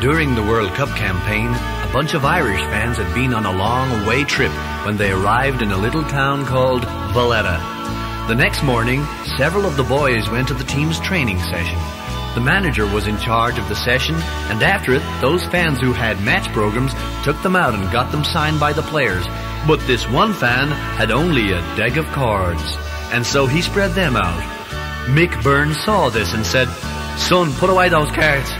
During the World Cup campaign, a bunch of Irish fans had been on a long away trip when they arrived in a little town called Valletta. The next morning, several of the boys went to the team's training session. The manager was in charge of the session, and after it, those fans who had match programs took them out and got them signed by the players. But this one fan had only a deck of cards, and so he spread them out. Mick Burns saw this and said, Son, put away those cards.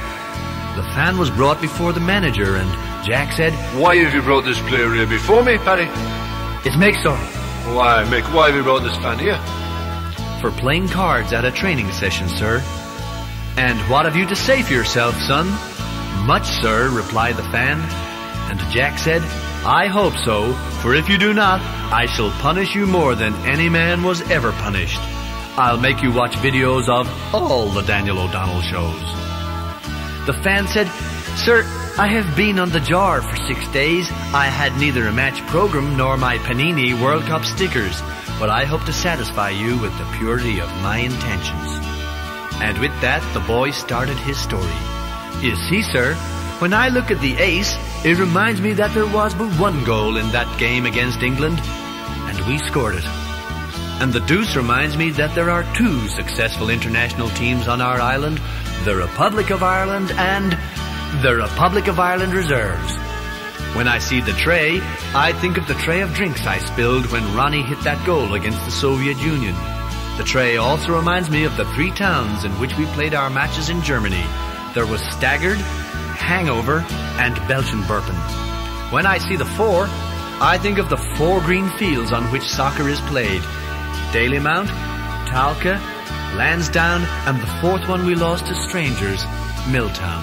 The fan was brought before the manager, and Jack said, Why have you brought this player here before me, Paddy? It's Mick, sir. Why, Mick, why have you brought this fan here? For playing cards at a training session, sir. And what have you to say for yourself, son? Much, sir, replied the fan. And Jack said, I hope so, for if you do not, I shall punish you more than any man was ever punished. I'll make you watch videos of all the Daniel O'Donnell shows. The fan said, Sir, I have been on the jar for six days. I had neither a match program nor my Panini World Cup stickers, but I hope to satisfy you with the purity of my intentions. And with that, the boy started his story. You see, sir, when I look at the ace, it reminds me that there was but one goal in that game against England, and we scored it. And the deuce reminds me that there are two successful international teams on our island, the Republic of Ireland and the Republic of Ireland Reserves. When I see the tray, I think of the tray of drinks I spilled when Ronnie hit that goal against the Soviet Union. The tray also reminds me of the three towns in which we played our matches in Germany. There was Staggered, Hangover, and Belchenburpen. When I see the four, I think of the four green fields on which soccer is played. Dalymount, Tolka, Lansdowne, and the fourth one we lost to strangers, Milltown.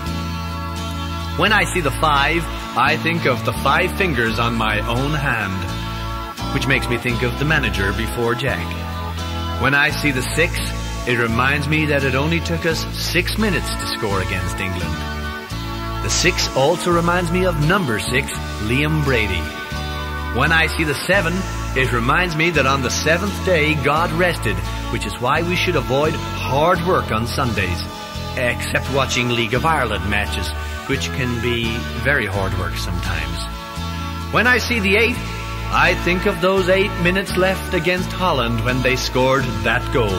When I see the five, I think of the five fingers on my own hand, which makes me think of the manager before Jack. When I see the six, it reminds me that it only took us six minutes to score against England. The six also reminds me of number six, Liam Brady. When I see the seven, it reminds me that on the seventh day God rested, which is why we should avoid hard work on Sundays, except watching League of Ireland matches, which can be very hard work sometimes. When I see the eight, I think of those eight minutes left against Holland when they scored that goal.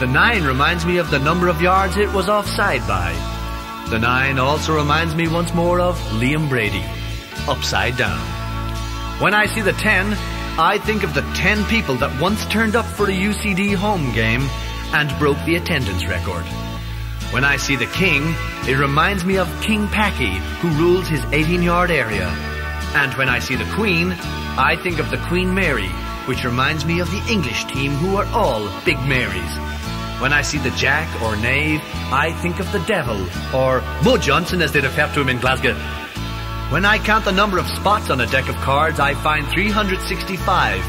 The nine reminds me of the number of yards it was offside by. The nine also reminds me once more of Liam Brady, upside down. When I see the ten, I think of the ten people that once turned up for a UCD home game and broke the attendance record. When I see the king, it reminds me of King Packie, who rules his 18 yard area. And when I see the queen, I think of the Queen Mary, which reminds me of the English team who are all Big Marys. When I see the Jack or Knave, I think of the Devil, or Mo Johnston as they refer to him in Glasgow. When I count the number of spots on a deck of cards, I find 365.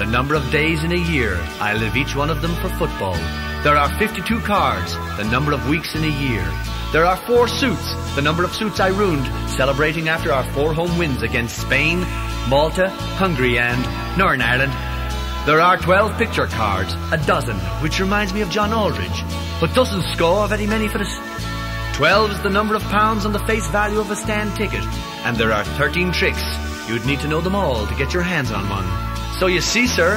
The number of days in a year, I live each one of them for football. There are 52 cards, the number of weeks in a year. There are four suits, the number of suits I ruined, celebrating after our four home wins against Spain, Malta, Hungary, and Northern Ireland. There are 12 picture cards, a dozen, which reminds me of John Aldridge, but doesn't score very many for us. 12 is the number of pounds on the face value of a stand ticket, and there are 13 tricks. You'd need to know them all to get your hands on one. So you see, sir,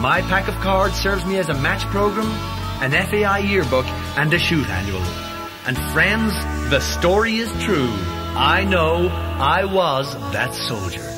my pack of cards serves me as a match program, an FAI yearbook, and a shoot annual. And friends, the story is true. I know I was that soldier.